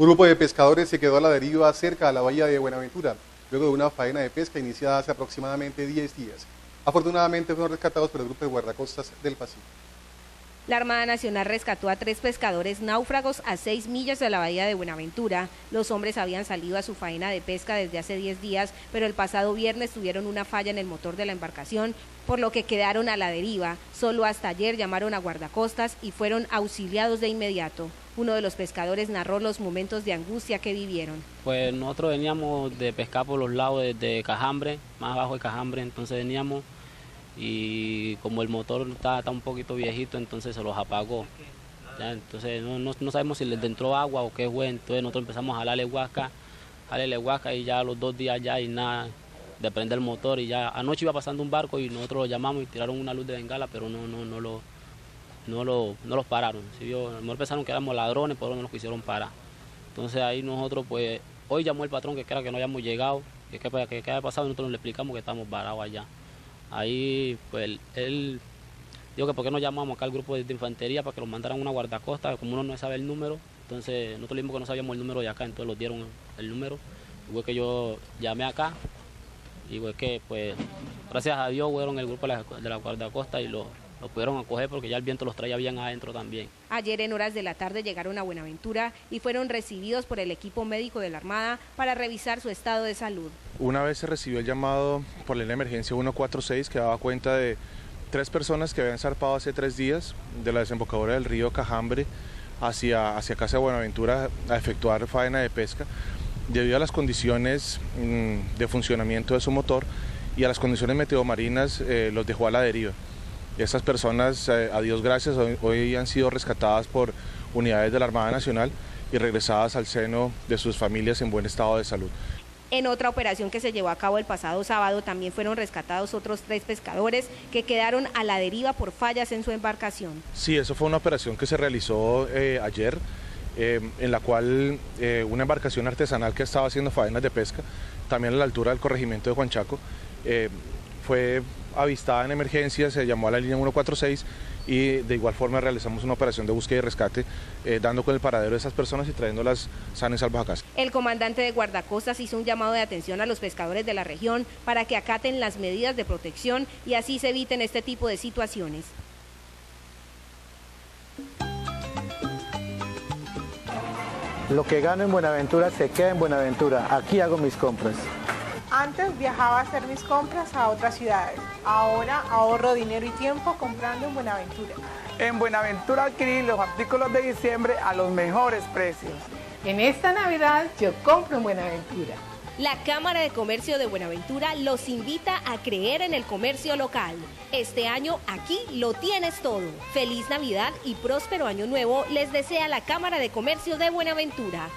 Un grupo de pescadores se quedó a la deriva cerca de la bahía de Buenaventura, luego de una faena de pesca iniciada hace aproximadamente 10 días. Afortunadamente fueron rescatados por el grupo de guardacostas del Pacífico. La Armada Nacional rescató a tres pescadores náufragos a seis millas de la bahía de Buenaventura. Los hombres habían salido a su faena de pesca desde hace 10 días, pero el pasado viernes tuvieron una falla en el motor de la embarcación, por lo que quedaron a la deriva. Solo hasta ayer llamaron a guardacostas y fueron auxiliados de inmediato. Uno de los pescadores narró los momentos de angustia que vivieron. Pues nosotros veníamos de pescar por los lados de, Cajambre, más abajo de Cajambre, entonces veníamos y como el motor está, un poquito viejito, entonces se los apagó. entonces no, sabemos si les entró agua o qué fue, entonces nosotros empezamos a jalarle huasca, jalarle huasca y ya los dos días ya y nada de prender el motor y ya anoche iba pasando un barco y nosotros lo llamamos y tiraron una luz de bengala, pero no, no, no lo no, lo, no los pararon. Si vio, mejor pensaron que éramos ladrones, pero no nos quisieron parar. Entonces ahí nosotros, pues, hoy llamó el patrón que era que no habíamos llegado, que qué había pasado, nosotros le explicamos que estábamos varados allá. Ahí, pues, él dijo que por qué no llamamos acá al grupo de infantería para que nos mandaran una guardacosta, como uno no sabe el número, entonces nosotros dijimos que no sabíamos el número de acá, entonces nos dieron el número. Y que yo llamé acá, y fue que, pues, gracias a Dios fueron el grupo de la guardacosta y los lo pudieron acoger porque ya el viento los traía bien adentro también. Ayer en horas de la tarde llegaron a Buenaventura y fueron recibidos por el equipo médico de la Armada para revisar su estado de salud. Una vez se recibió el llamado por la emergencia 146 que daba cuenta de tres personas que habían zarpado hace tres días de la desembocadura del río Cajambre hacia, hacia Casa de Buenaventura a efectuar faena de pesca. Debido a las condiciones mm, de funcionamiento de su motor y a las condiciones meteomarinas, eh, los dejó a la deriva. Estas personas, eh, a Dios gracias, hoy, han sido rescatadas por unidades de la Armada Nacional y regresadas al seno de sus familias en buen estado de salud. En otra operación que se llevó a cabo el pasado sábado también fueron rescatados otros tres pescadores que quedaron a la deriva por fallas en su embarcación. Sí, eso fue una operación que se realizó eh, ayer, eh, en la cual una embarcación artesanal que estaba haciendo faenas de pesca, también a la altura del corregimiento de Juanchaco, fue avistada en emergencia, se llamó a la línea 146 y de igual forma realizamos una operación de búsqueda y rescate, eh, dando con el paradero de esas personas y trayéndolas sanas y salvas a casa. El comandante de guardacostas hizo un llamado de atención a los pescadores de la región para que acaten las medidas de protección y así se eviten este tipo de situaciones. Lo que gano en Buenaventura se queda en Buenaventura. Aquí hago mis compras. Antes viajaba a hacer mis compras a otras ciudades. Ahora ahorro dinero y tiempo comprando en Buenaventura. En Buenaventura adquirí los artículos de diciembre a los mejores precios. En esta Navidad yo compro en Buenaventura. La Cámara de Comercio de Buenaventura los invita a creer en el comercio local. Este año aquí lo tienes todo. Feliz Navidad y próspero año nuevo les desea la Cámara de Comercio de Buenaventura.